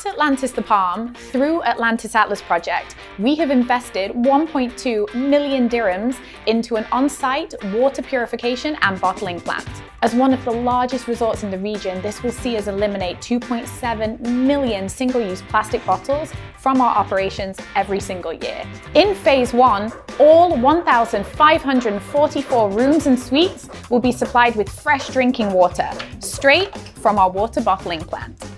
At Atlantis the Palm, through Atlantis Atlas Project, we have invested 1.2 million dirhams into an on-site water purification and bottling plant. As one of the largest resorts in the region, this will see us eliminate 2.7 million single-use plastic bottles from our operations every single year. In phase one, all 1,544 rooms and suites will be supplied with fresh drinking water, straight from our water bottling plant.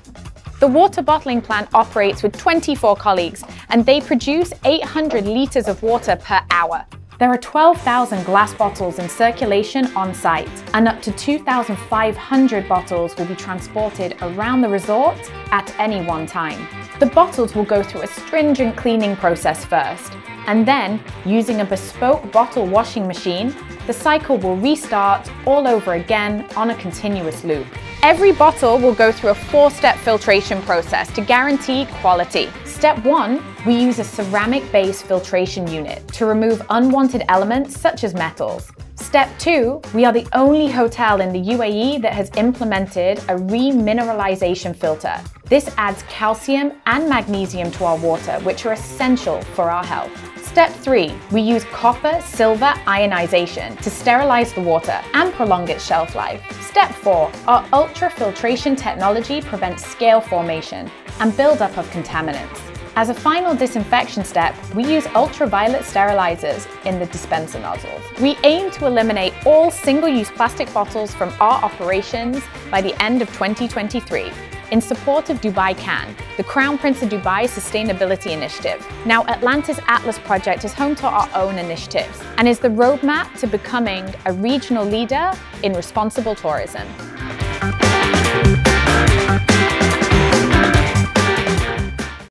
The water bottling plant operates with 24 colleagues and they produce 800 litres of water per hour. There are 12,000 glass bottles in circulation on site, and up to 2,500 bottles will be transported around the resort at any one time. The bottles will go through a stringent cleaning process first, and then, using a bespoke bottle washing machine, the cycle will restart all over again on a continuous loop. Every bottle will go through a four-step filtration process to guarantee quality. Step one, we use a ceramic-based filtration unit to remove unwanted elements such as metals. Step two, we are the only hotel in the UAE that has implemented a remineralization filter. This adds calcium and magnesium to our water, which are essential for our health. Step 3. We use copper-silver ionization to sterilize the water and prolong its shelf life. Step 4. Our ultrafiltration technology prevents scale formation and buildup of contaminants. As a final disinfection step, we use ultraviolet sterilizers in the dispenser nozzles. We aim to eliminate all single-use plastic bottles from our operations by the end of 2023 in support of Dubai Can, the Crown Prince of Dubai Sustainability Initiative. Now, Atlantis Atlas Project is home to our own initiatives and is the roadmap to becoming a regional leader in responsible tourism.